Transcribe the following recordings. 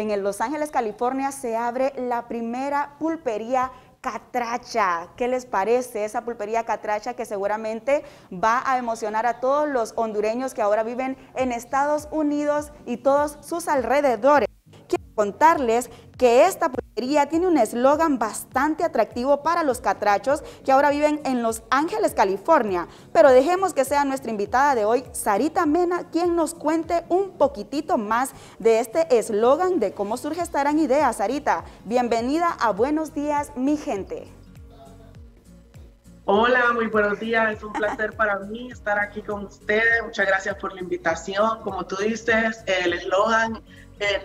En Los Ángeles, California, se abre la primera pulpería Catracha. ¿Qué les parece esa pulpería Catracha que seguramente va a emocionar a todos los hondureños que ahora viven en Estados Unidos y todos sus alrededores? Contarles que esta pulpería tiene un eslogan bastante atractivo para los catrachos que ahora viven en Los Ángeles, California. Pero dejemos que sea nuestra invitada de hoy, Sarita Mena, quien nos cuente un poquitito más de este eslogan, de cómo surge esta gran idea. Sarita, bienvenida a Buenos Días, mi gente. Hola, muy buenos días. Es un placer para mí estar aquí con ustedes. Muchas gracias por la invitación. Como tú dices, el eslogan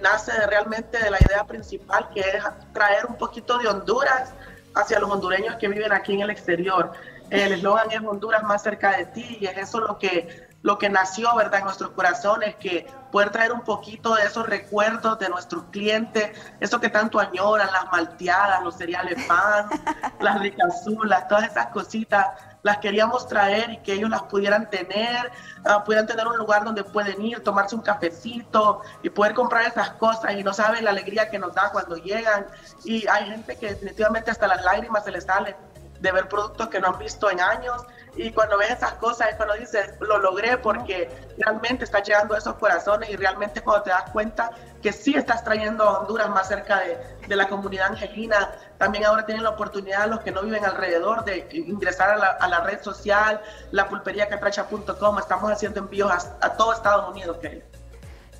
nace realmente de la idea principal que es traer un poquito de Honduras hacia los hondureños que viven aquí en el exterior. El eslogan es Honduras más cerca de ti y es eso lo que, lo que nació ¿verdad? en nuestros corazones, que poder traer un poquito de esos recuerdos de nuestros clientes, eso que tanto añoran, las malteadas, los cereales pan, las ricazulas, todas esas cositas las queríamos traer y que ellos las pudieran tener, uh, pudieran tener un lugar donde pueden ir, tomarse un cafecito y poder comprar esas cosas y no saben la alegría que nos da cuando llegan. Y hay gente que definitivamente hasta las lágrimas se les salen de ver productos que no han visto en años. Y cuando ves esas cosas es cuando dices, lo logré porque realmente está llegando a esos corazones y realmente cuando te das cuenta que sí estás trayendo a Honduras más cerca de, de la comunidad angelina, también ahora tienen la oportunidad los que no viven alrededor de ingresar a la, a la red social, la pulperiacatracha.com, estamos haciendo envíos a, a todo Estados Unidos. que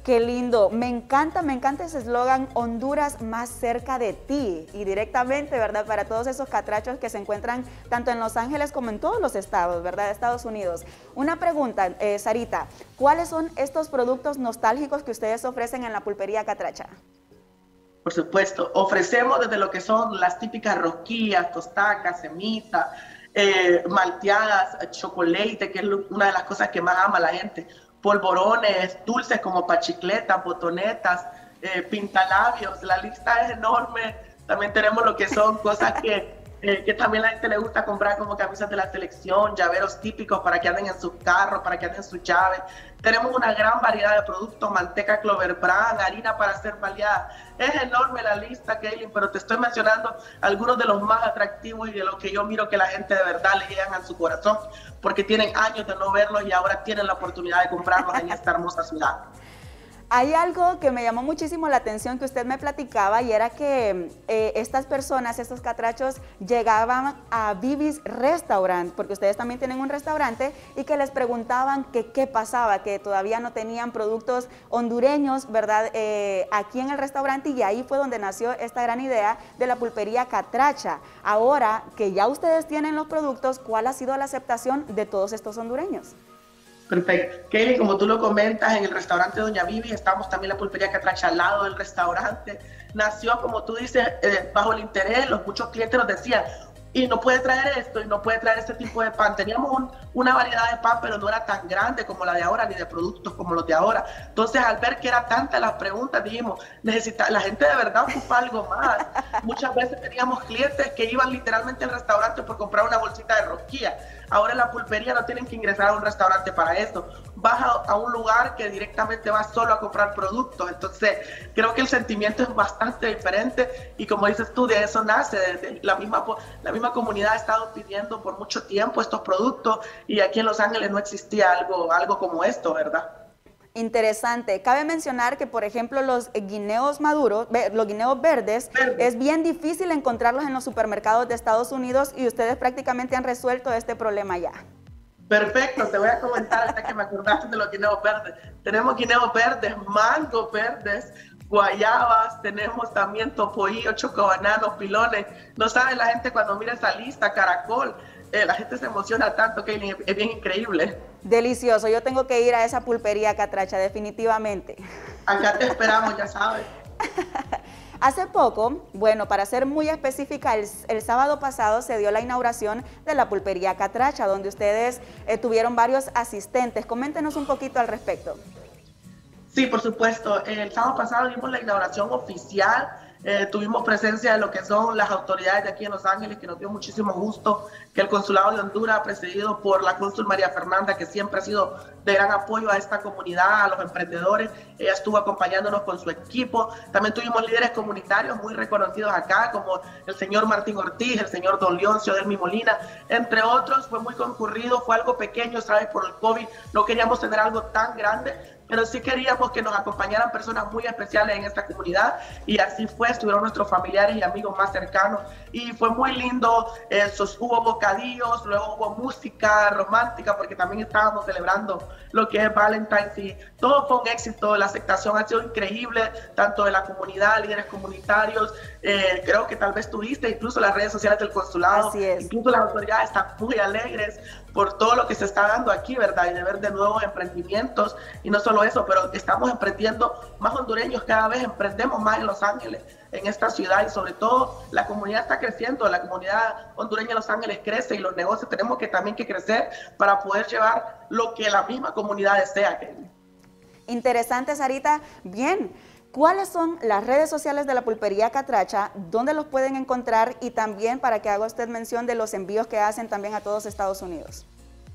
Qué lindo, me encanta, me encanta ese eslogan Honduras más cerca de ti y directamente, ¿verdad? Para todos esos catrachos que se encuentran tanto en Los Ángeles como en todos los estados, ¿verdad? De Estados Unidos. Una pregunta, eh, Sarita, ¿cuáles son estos productos nostálgicos que ustedes ofrecen en la pulpería Catracha? Por supuesto, ofrecemos desde lo que son las típicas rosquillas, tostacas, semita, eh, malteadas, chocolate, que es una de las cosas que más ama la gente polvorones, dulces como pachicletas, botonetas, eh, pintalabios, la lista es enorme. También tenemos lo que son cosas que, eh, que también la gente le gusta comprar como camisas de la selección, llaveros típicos para que anden en sus carros, para que anden en sus llaves. Tenemos una gran variedad de productos, manteca Clover Brand, harina para hacer baleada. Es enorme la lista, Kaylin, pero te estoy mencionando algunos de los más atractivos y de los que yo miro que la gente de verdad le llegan a su corazón, porque tienen años de no verlos y ahora tienen la oportunidad de comprarlos en esta hermosa ciudad. Hay algo que me llamó muchísimo la atención que usted me platicaba y era que eh, estas personas, estos catrachos, llegaban a Vivis Restaurant, porque ustedes también tienen un restaurante, y que les preguntaban que qué pasaba, que todavía no tenían productos hondureños, ¿verdad? Eh, aquí en el restaurante y ahí fue donde nació esta gran idea de la pulpería Catracha. Ahora que ya ustedes tienen los productos, ¿cuál ha sido la aceptación de todos estos hondureños? Perfecto. Kelly, como tú lo comentas, en el restaurante Doña Vivi, estamos también la pulpería que atracha al lado del restaurante. Nació, como tú dices, eh, bajo el interés, los muchos clientes nos decían, y no puede traer esto y no puede traer este tipo de pan. Teníamos un, una variedad de pan, pero no era tan grande como la de ahora, ni de productos como los de ahora. Entonces, al ver que era tanta las preguntas, dijimos, necesita, la gente de verdad ocupa algo más. Muchas veces teníamos clientes que iban literalmente al restaurante por comprar una bolsita de rosquilla. Ahora en la pulpería no tienen que ingresar a un restaurante para eso. Vas a, a un lugar que directamente vas solo a comprar productos. Entonces, creo que el sentimiento es bastante diferente y como dices tú, de eso nace. De, de la, misma, la misma comunidad ha estado pidiendo por mucho tiempo estos productos y aquí en Los Ángeles no existía algo, algo como esto, ¿verdad? Interesante. Cabe mencionar que, por ejemplo, los guineos maduros, los guineos verdes, Verde. es bien difícil encontrarlos en los supermercados de Estados Unidos y ustedes prácticamente han resuelto este problema ya. Perfecto, te voy a comentar hasta que me acordaste de los guineos verdes. Tenemos guineos verdes, mangos verdes, guayabas, tenemos también topoillo, chocobananos, pilones. No sabe la gente cuando mira esa lista, caracol, eh, la gente se emociona tanto que es bien increíble. Delicioso, yo tengo que ir a esa pulpería catracha, definitivamente. Acá te esperamos, ya sabes. Hace poco, bueno, para ser muy específica, el, el, sábado pasado se dio la inauguración de la pulpería Catracha, donde ustedes eh, tuvieron varios asistentes. Coméntenos un poquito al respecto. Sí, por supuesto. El sábado pasado dimos la inauguración oficial eh, tuvimos presencia de lo que son las autoridades de aquí en Los Ángeles, que nos dio muchísimo gusto que el Consulado de Honduras, presidido por la cónsul María Fernanda, que siempre ha sido de gran apoyo a esta comunidad, a los emprendedores, ella estuvo acompañándonos con su equipo. También tuvimos líderes comunitarios muy reconocidos acá, como el señor Martín Ortiz, el señor Don Leoncio Delmi Molina, entre otros. Fue muy concurrido, fue algo pequeño, ¿sabes? Por el COVID no queríamos tener algo tan grande, pero sí queríamos que nos acompañaran personas muy especiales en esta comunidad y así fue, estuvieron nuestros familiares y amigos más cercanos. Y fue muy lindo, Esos, hubo bocadillos, luego hubo música romántica porque también estábamos celebrando lo que es Valentine's y todo fue un éxito, la aceptación ha sido increíble, tanto de la comunidad, líderes comunitarios, eh, creo que tal vez tuviste incluso las redes sociales del consulado, incluso las autoridades están muy alegres por todo lo que se está dando aquí, ¿verdad? Y de ver de nuevos emprendimientos y no solo eso, pero estamos emprendiendo más hondureños, cada vez emprendemos más en Los Ángeles, en esta ciudad y sobre todo la comunidad está creciendo, la comunidad hondureña de Los Ángeles crece y los negocios tenemos que también que crecer para poder llevar lo que la misma comunidad desea. Interesante, Sarita. Bien. ¿Cuáles son las redes sociales de la pulpería Catracha? ¿Dónde los pueden encontrar? Y también para que haga usted mención de los envíos que hacen también a todos Estados Unidos.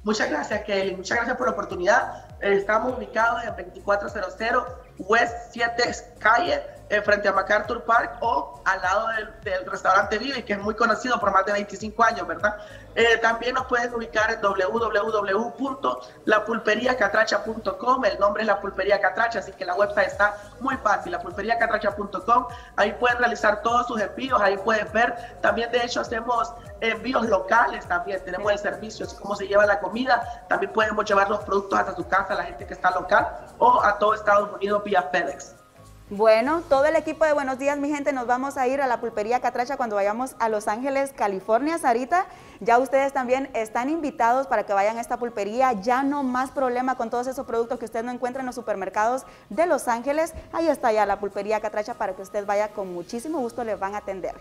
Muchas gracias, Kelly. Muchas gracias por la oportunidad. Estamos ubicados en 2400 West 7 Calle eh, frente a MacArthur Park o al lado del, restaurante Vivi, que es muy conocido por más de 25 años, ¿verdad? Eh, también nos pueden ubicar en www.lapulperiacatracha.com, el nombre es La Pulpería Catracha, así que la website está muy fácil, lapulperiacatracha.com, ahí pueden realizar todos sus envíos, ahí pueden ver, también de hecho hacemos envíos locales también, tenemos el servicio, así como se lleva la comida, también podemos llevar los productos hasta su casa, la gente que está local, o a todo Estados Unidos vía FedEx. Bueno, todo el equipo de Buenos Días, mi gente, nos vamos a ir a la pulpería Catracha cuando vayamos a Los Ángeles, California, Sarita. Ya ustedes también están invitados para que vayan a esta pulpería. Ya no más problema con todos esos productos que usted no encuentra en los supermercados de Los Ángeles. Ahí está ya la pulpería Catracha para que usted vaya con muchísimo gusto, les van a atender.